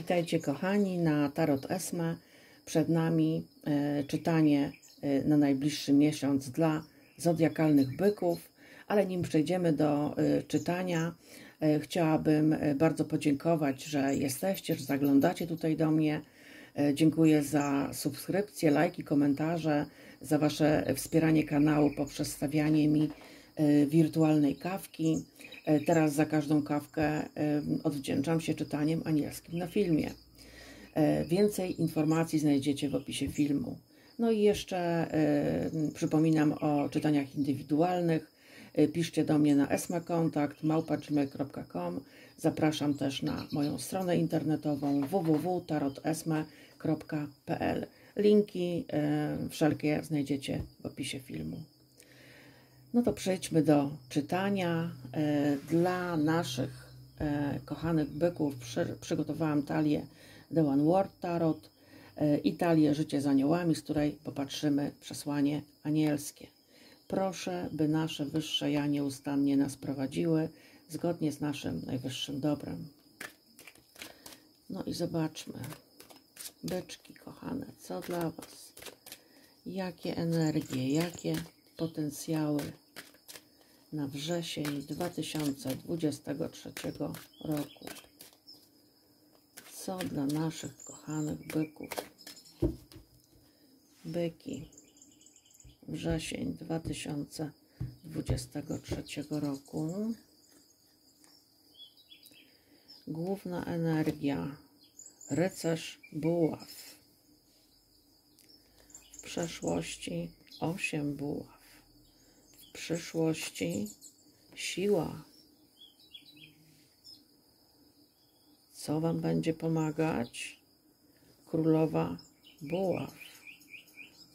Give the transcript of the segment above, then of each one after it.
Witajcie kochani na Tarot Esme. Przed nami e, czytanie e, na najbliższy miesiąc dla zodiakalnych byków, ale nim przejdziemy do e, czytania, e, chciałabym e, bardzo podziękować, że jesteście, że zaglądacie tutaj do mnie. E, Dziękuję za subskrypcje, lajki, komentarze, za Wasze wspieranie kanału poprzez stawianie mi e, wirtualnej kawki. E, Teraz za każdą kawkę e, odwdzięczam się czytaniem anielskim na filmie. E, Więcej informacji znajdziecie w opisie filmu. No i jeszcze przypominam o czytaniach indywidualnych. Piszcie do mnie na esmakontakt.małpa.gmail.com Zapraszam też na moją stronę internetową www.tarotesme.pl Linki wszelkie znajdziecie w opisie filmu. No to przejdźmy do czytania. E, Dla naszych e, kochanych byków przy, przygotowałam talię The One Word Tarot e, i talię Życie z aniołami, z której popatrzymy przesłanie anielskie. Proszę, by nasze wyższe ja nieustannie nas prowadziły zgodnie z naszym najwyższym dobrem. No i zobaczmy. Byczki kochane, co dla Was? Jakie energie, jakie potencjały na wrzesień 2023 roku. Co dla naszych kochanych byków? Byki. Wrzesień 2023 roku. Główna energia. Rycerz buław. W przeszłości osiem buław w przyszłości siła. Co Wam będzie pomagać? Królowa buław.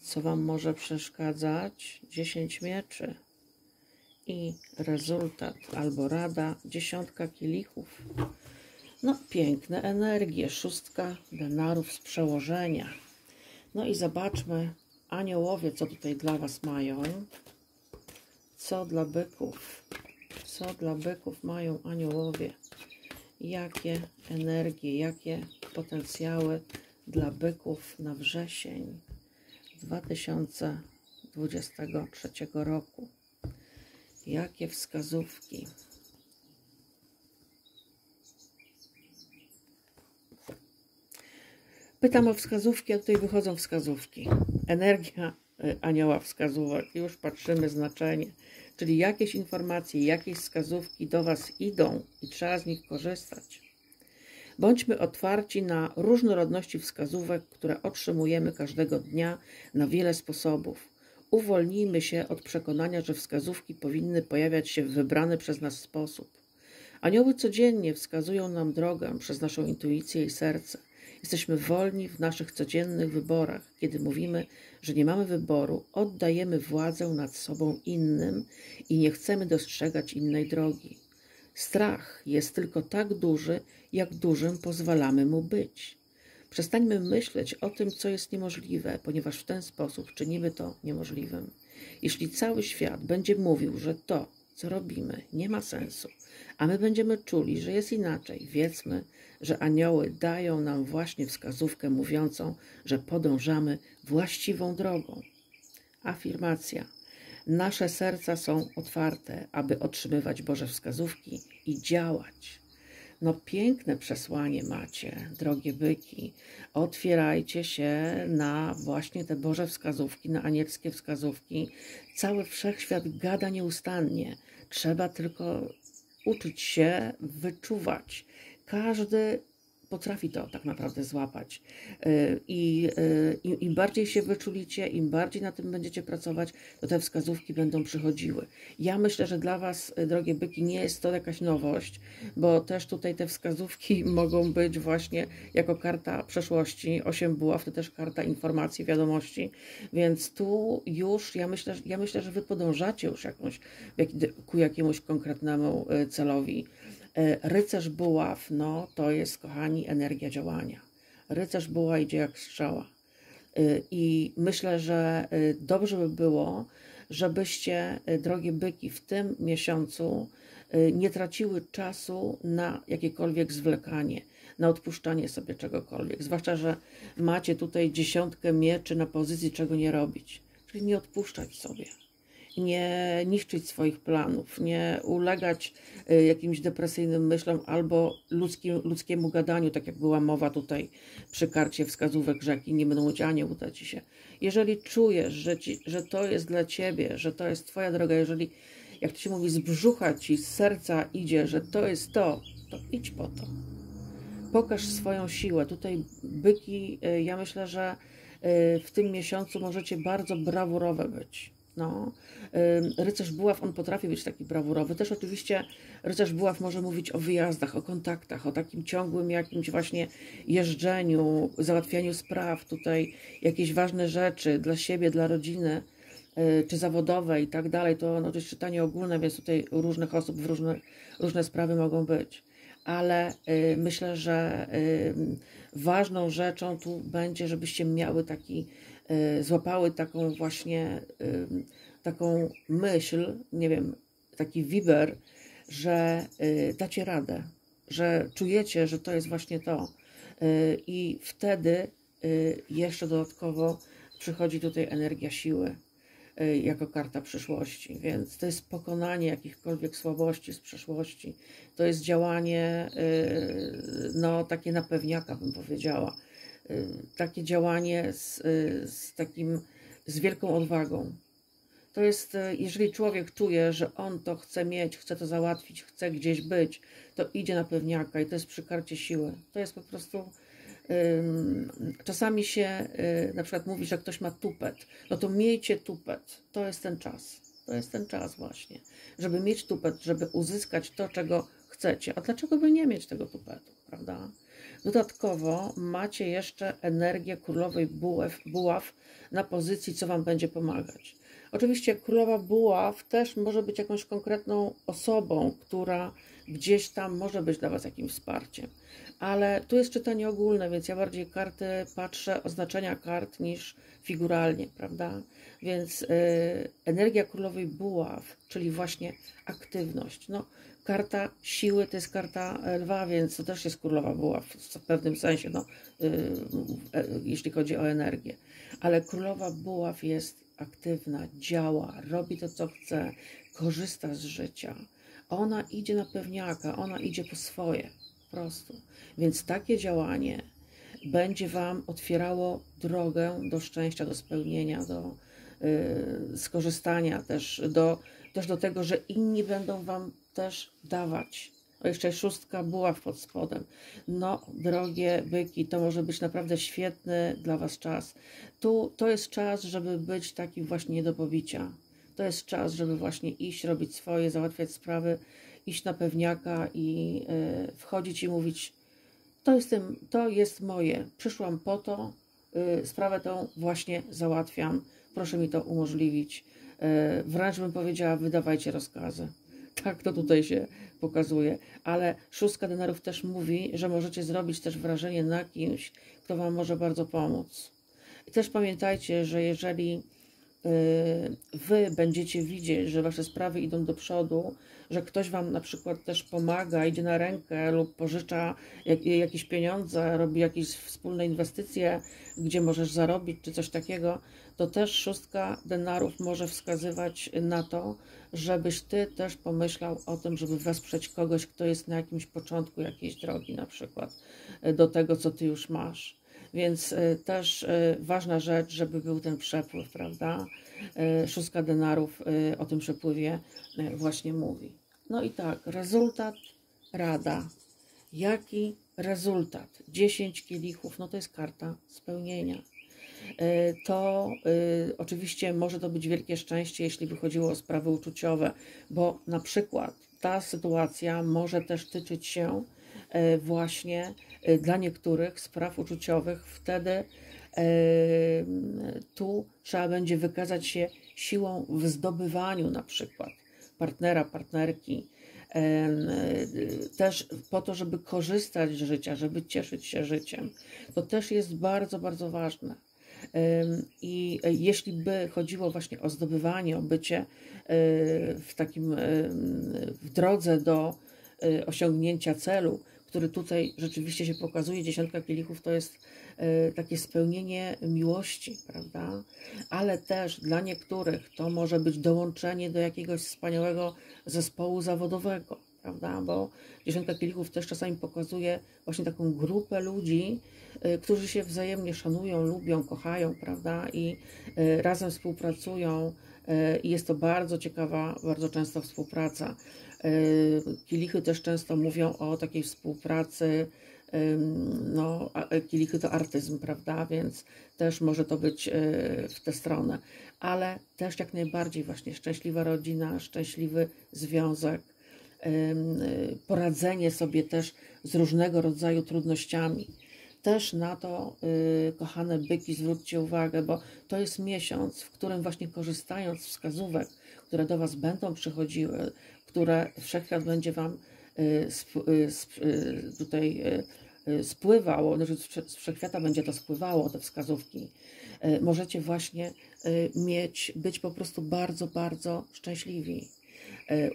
Co Wam może przeszkadzać? Dziesięć mieczy. I rezultat albo rada dziesiątka kielichów. No, piękne energie, szóstka denarów z przełożenia. No i zobaczmy, aniołowie, co tutaj dla Was mają. Co dla byków? Co dla byków mają aniołowie? Jakie energie, jakie potencjały dla byków na wrzesień 2023 roku? Jakie wskazówki? Pytam o wskazówki, a tutaj wychodzą wskazówki. Energia anioła wskazówek. Już patrzymy znaczenie. Czyli jakieś informacje, jakieś wskazówki do Was idą i trzeba z nich korzystać. Bądźmy otwarci na różnorodności wskazówek, które otrzymujemy każdego dnia na wiele sposobów. Uwolnijmy się od przekonania, że wskazówki powinny pojawiać się w wybrany przez nas sposób. Anioły codziennie wskazują nam drogę przez naszą intuicję i serce. Jesteśmy wolni w naszych codziennych wyborach. Kiedy mówimy, że nie mamy wyboru, oddajemy władzę nad sobą innym i nie chcemy dostrzegać innej drogi. Strach jest tylko tak duży, jak dużym pozwalamy mu być. Przestańmy myśleć o tym, co jest niemożliwe, ponieważ w ten sposób czynimy to niemożliwym. Jeśli cały świat będzie mówił, że to, co robimy, nie ma sensu, a my będziemy czuli, że jest inaczej, wiedzmy, że anioły dają nam właśnie wskazówkę mówiącą, że podążamy właściwą drogą. Afirmacja. Nasze serca są otwarte, aby otrzymywać Boże wskazówki i działać. No piękne przesłanie macie, drogie byki. Otwierajcie się na właśnie te Boże wskazówki, na anielskie wskazówki. Cały wszechświat gada nieustannie. Trzeba tylko uczyć się wyczuwać. Każdy potrafi to tak naprawdę złapać. Yy, I yy, im, bardziej się wyczulicie, im bardziej na tym będziecie pracować, to te wskazówki będą przychodziły. Ja myślę, że dla Was, yy, drogie byki, nie jest to jakaś nowość, bo też tutaj te wskazówki mogą być właśnie jako karta przeszłości. Osiem buław to też karta informacji, wiadomości, więc tu już ja myślę, ja myślę że Wy podążacie już jakąś, jak, ku jakiemuś konkretnemu celowi. E, Rycerz buław, no to jest, kochani, energia działania. Rycerz buła idzie jak strzała. Y, I myślę, że y, dobrze by było, żebyście, drogie byki, w tym miesiącu nie traciły czasu na jakiekolwiek zwlekanie, na odpuszczanie sobie czegokolwiek. Zwłaszcza, że macie tutaj dziesiątkę mieczy na pozycji, czego nie robić. Czyli nie odpuszczać sobie nie niszczyć swoich planów, nie ulegać y, jakimś depresyjnym myślom albo ludzkim, ludzkiemu gadaniu, tak jak była mowa tutaj przy karcie wskazówek rzeki, nie będą udział, nie uda ci się. Jeżeli czujesz, że, ci, że to jest dla ciebie, że to jest twoja droga, jeżeli, jak to się mówi, z brzucha ci, z serca idzie, że to jest to, to idź po to. Pokaż swoją siłę. Tutaj byki, y, ja myślę, że y, w tym miesiącu możecie bardzo brawurowe być no, rycerz Buław, on potrafi być taki brawurowy. Też oczywiście rycerz Buław może mówić o wyjazdach, o kontaktach, o takim ciągłym jakimś właśnie jeżdżeniu, załatwianiu spraw, tutaj jakieś ważne rzeczy dla siebie, dla rodziny, y, czy zawodowe i tak dalej. To, no, to jest czytanie ogólne, więc tutaj różnych osób w różne, różne sprawy mogą być. Ale y, myślę, że y, ważną rzeczą tu będzie, żebyście miały taki złapały taką właśnie y, taką myśl, nie wiem, taki wiber, że y, dacie radę, że czujecie, że to jest właśnie to. I wtedy jeszcze dodatkowo przychodzi tutaj energia siły jako karta przyszłości, więc to jest pokonanie jakichkolwiek słabości z przeszłości. To jest działanie, no takie na pewniaka bym powiedziała Y, takie działanie z, y, z takim, z wielką odwagą. To jest, y, jeżeli człowiek czuje, że on to chce mieć, chce to załatwić, chce gdzieś być, to idzie na pewniaka i to jest przy karcie siły. To jest po prostu. czasami się na przykład mówi, że ktoś ma tupet. No to miejcie tupet. To jest ten czas. To jest ten czas właśnie, żeby mieć tupet, żeby uzyskać to, czego chcecie. A dlaczego by nie mieć tego tupetu, prawda? Dodatkowo macie jeszcze energię królowej buław, buław na pozycji, co Wam będzie pomagać. Oczywiście królowa buław też może być jakąś konkretną osobą, która gdzieś tam może być dla Was jakimś wsparciem. Ale tu jest czytanie ogólne, więc ja bardziej karty patrzę, oznaczenia kart niż figuralnie, prawda? Więc y, energia królowej buław, czyli właśnie aktywność. No, karta siły to jest karta lwa, więc to też jest królowa była w, w pewnym sensie, no, yy, jeśli chodzi o energię. Ale królowa buław jest aktywna, działa, robi to, co chce, korzysta z życia. Ona idzie na pewniaka, ona idzie po swoje, po prostu. Więc takie działanie będzie Wam otwierało drogę do szczęścia, do spełnienia, do yy, skorzystania też, do, też do tego, że inni będą Wam też dawać. O, jeszcze szóstka buław pod spodem. No, drogie byki, to może być naprawdę świetny dla Was czas. Tu to jest czas, żeby być taki właśnie nie do pobicia. To jest czas, żeby właśnie iść, robić swoje, załatwiać sprawy, iść na pewniaka i y, wchodzić i mówić: to, jestem, to jest moje, przyszłam po to, y, sprawę tą właśnie załatwiam, proszę mi to umożliwić. Y, wręcz bym powiedziała: wydawajcie rozkazy tak to tutaj się pokazuje. Ale szóstka denarów też mówi, że możecie zrobić też wrażenie na kimś, kto Wam może bardzo pomóc. I też pamiętajcie, że jeżeli Wy będziecie widzieć, że Wasze sprawy idą do przodu, że ktoś Wam na przykład też pomaga, idzie na rękę lub pożycza jakieś pieniądze, robi jakieś wspólne inwestycje, gdzie możesz zarobić, czy coś takiego, to też szóstka denarów może wskazywać na to, żebyś ty też pomyślał o tym, żeby wesprzeć kogoś, kto jest na jakimś początku jakiejś drogi, na przykład e, do tego, co ty już masz. Więc e, też e, ważna rzecz, żeby był ten przepływ, prawda? Szóstka denarów o tym przepływie właśnie mówi. No i tak, rezultat, rada. Jaki rezultat? 10 kielichów, no to jest karta spełnienia. E, to oczywiście może to być wielkie szczęście, jeśli by chodziło o sprawy uczuciowe, bo na przykład ta sytuacja może też tyczyć się e, właśnie e, dla niektórych spraw uczuciowych. Wtedy tu trzeba będzie wykazać się siłą w zdobywaniu na przykład partnera, partnerki, też po to, żeby korzystać z życia, żeby cieszyć się życiem. To też jest bardzo, bardzo ważne. I jeśli by chodziło właśnie o zdobywanie, o bycie w takim w drodze do osiągnięcia celu, który tutaj rzeczywiście się pokazuje, dziesiątka kielichów to jest e, takie spełnienie miłości, prawda? Ale też dla niektórych to może być dołączenie do jakiegoś wspaniałego zespołu zawodowego, prawda? Bo dziesiątka kielichów też czasami pokazuje właśnie taką grupę ludzi, e, którzy się wzajemnie szanują, lubią, kochają, prawda? I e, razem współpracują. I jest to bardzo ciekawa, bardzo często współpraca. E, kielichy też często mówią o takiej współpracy, no, e, kielichy to artyzm, prawda, więc też może to być e, w tę stronę, ale też jak najbardziej właśnie szczęśliwa rodzina, szczęśliwy związek, poradzenie sobie też z różnego rodzaju trudnościami. Też na to, kochane byki, zwróćcie uwagę, bo to jest miesiąc, w którym właśnie korzystając z wskazówek, które do Was będą przychodziły, które wszechświat będzie Wam y, y, y, tutaj spływało, znaczy z wszechświata będzie to spływało, te wskazówki, możecie właśnie mieć, być po prostu bardzo, bardzo szczęśliwi,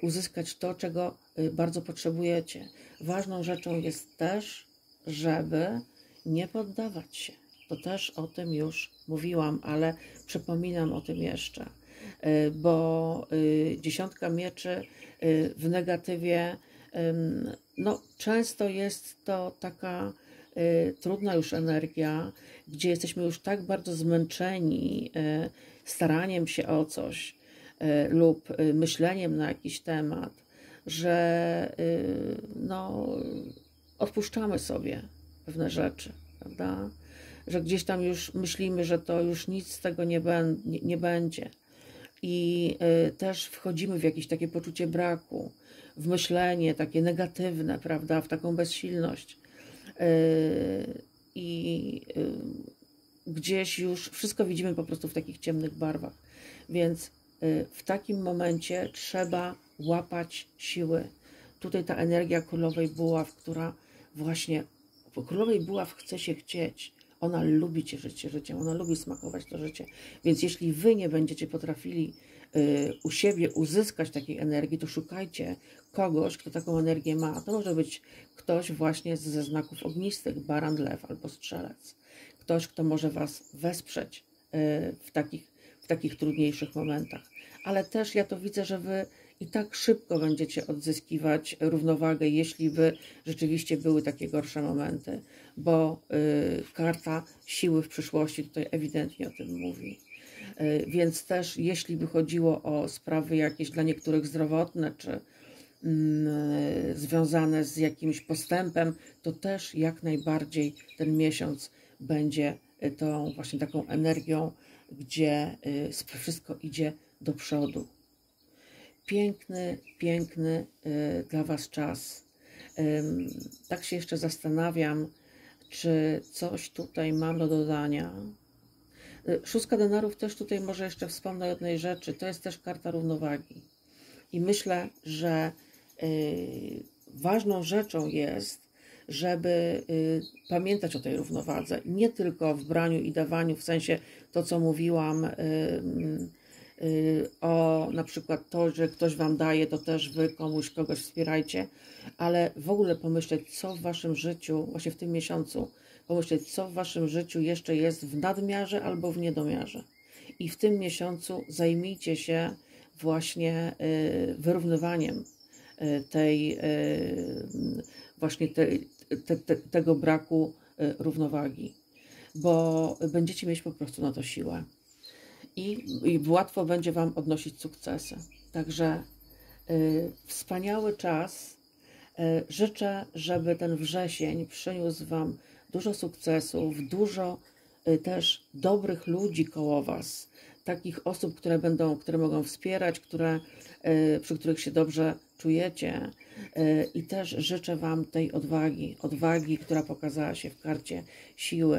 uzyskać to, czego bardzo potrzebujecie. Ważną rzeczą jest też, żeby nie poddawać się. To też o tym już mówiłam, ale przypominam o tym jeszcze, bo dziesiątka mieczy Y, w negatywie, no, często jest to taka y, trudna już energia, gdzie jesteśmy już tak bardzo zmęczeni y, staraniem się o coś lub myśleniem na jakiś temat, że no, odpuszczamy sobie pewne rzeczy, prawda? Że gdzieś tam już myślimy, że to już nic z tego nie, nie, nie będzie i y, też wchodzimy w jakieś takie poczucie braku, w myślenie takie negatywne, prawda, w taką bezsilność. Y, I y, gdzieś już wszystko widzimy po prostu w takich ciemnych barwach. Więc w takim momencie trzeba łapać siły. Tutaj ta energia królowej buław, która właśnie królowej buław chce się chcieć, ona lubi cieszyć się życiem, ona lubi smakować to życie. Więc jeśli wy nie będziecie potrafili y, u siebie uzyskać takiej energii, to szukajcie kogoś, kto taką energię ma. To może być ktoś właśnie ze znaków ognistych, baran, lew albo strzelec. Ktoś, kto może was wesprzeć y, w takich, w takich trudniejszych momentach. Ale też ja to widzę, że wy i tak szybko będziecie odzyskiwać równowagę, jeśli by rzeczywiście były takie gorsze momenty, bo y, karta siły w przyszłości tutaj ewidentnie o tym mówi. Y, więc też jeśli by chodziło o sprawy jakieś dla niektórych zdrowotne, czy y, związane z jakimś postępem, to też jak najbardziej ten miesiąc będzie tą właśnie taką energią, gdzie y, wszystko idzie do przodu piękny, piękny y, dla Was czas. Tak się jeszcze zastanawiam, czy coś tutaj mam do dodania. Y, szóstka denarów też tutaj może jeszcze wspomnę jednej rzeczy. To jest też karta równowagi. I myślę, że y, ważną rzeczą jest, żeby pamiętać o tej równowadze. Nie tylko w braniu i dawaniu, w sensie to, co mówiłam o na przykład to, że ktoś Wam daje, to też Wy komuś, kogoś wspierajcie, ale w ogóle pomyśleć, co w Waszym życiu, właśnie w tym miesiącu, pomyśleć, co w Waszym życiu jeszcze jest w nadmiarze albo w niedomiarze. I w tym miesiącu zajmijcie się właśnie y, wyrównywaniem y, tej, właśnie te, te, tego braku równowagi, bo będziecie mieć po prostu na to siłę i, i łatwo będzie Wam odnosić sukcesy. Także y, wspaniały czas. Y, życzę, żeby ten wrzesień przyniósł Wam dużo sukcesów, dużo y, też dobrych ludzi koło Was, takich osób, które będą, które mogą wspierać, które, y, przy których się dobrze czujecie. Y, I też życzę Wam tej odwagi, odwagi, która pokazała się w karcie siły,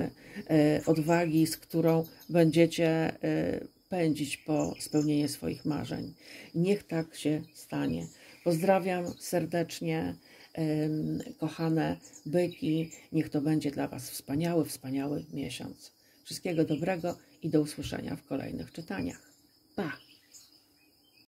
y, odwagi, z którą będziecie pędzić po spełnienie swoich marzeń. Niech tak się stanie. Pozdrawiam serdecznie, kochane byki. Niech to będzie dla Was wspaniały, wspaniały miesiąc. Wszystkiego dobrego i do usłyszenia w kolejnych czytaniach. Pa!